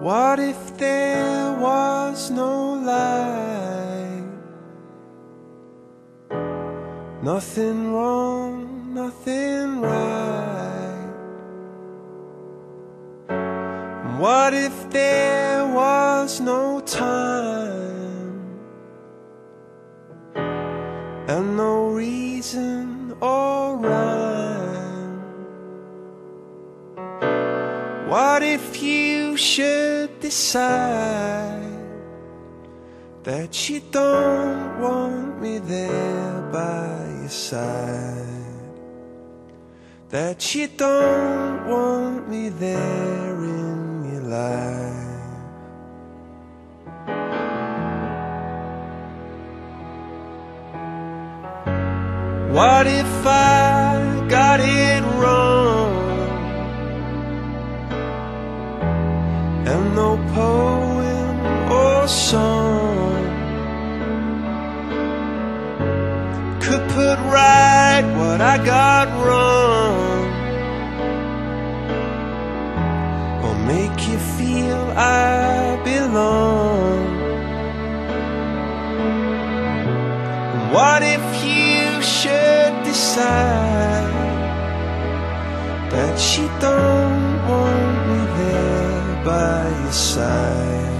What if there was no light? Nothing wrong, nothing right. What if there was no time? And no reason or rhyme. What if you should decide that you don't want me there by your side? That you don't want me there in your life? What if I got it And no poem or song could put right what I got wrong or make you feel I belong. What if you should decide that she don't side?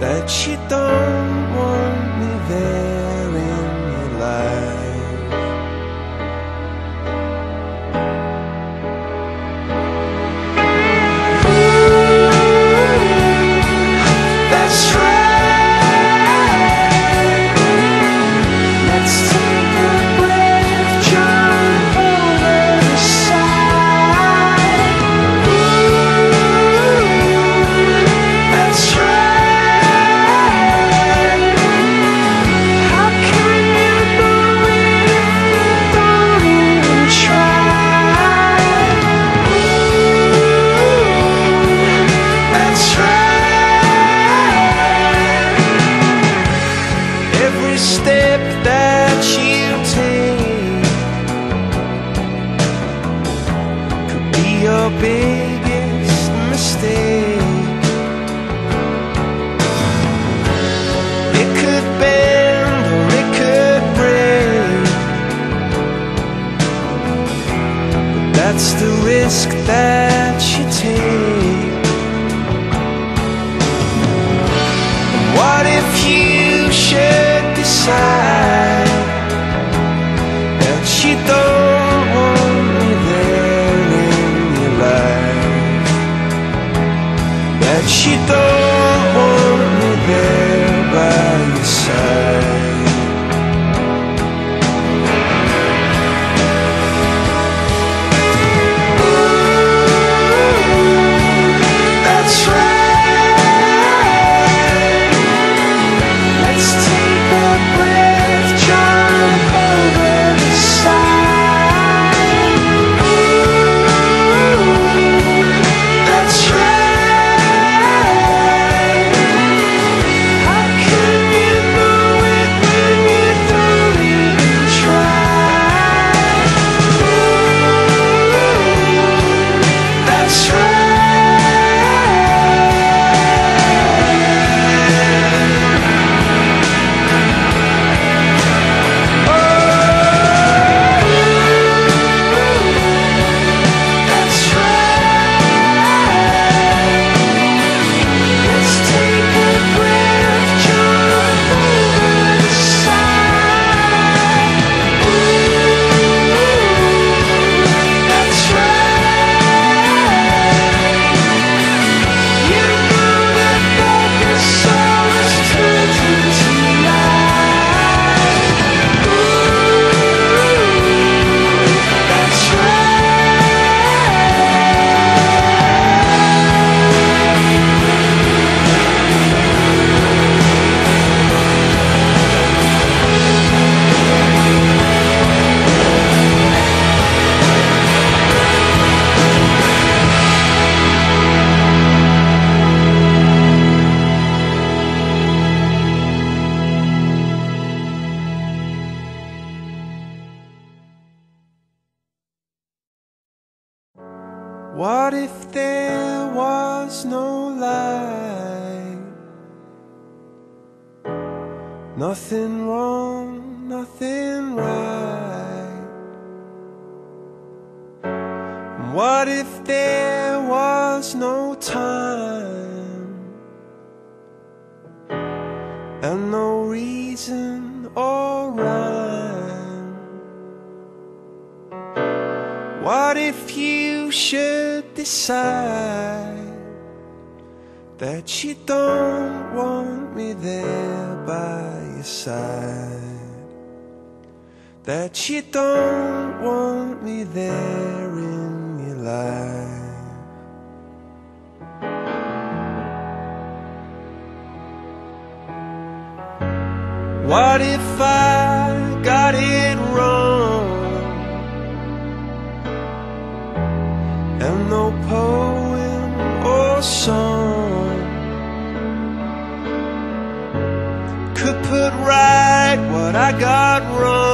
That you don't biggest mistake. It could bend or it could break. But that's the risk that you take. What if you should decide there was no light? Nothing wrong, nothing right. What if there was no time and no reason or rhyme? What if you should decide that you don't want me there by your side? That you don't want me there in your life? What if I got it and no poem or song could put right what I got wrong.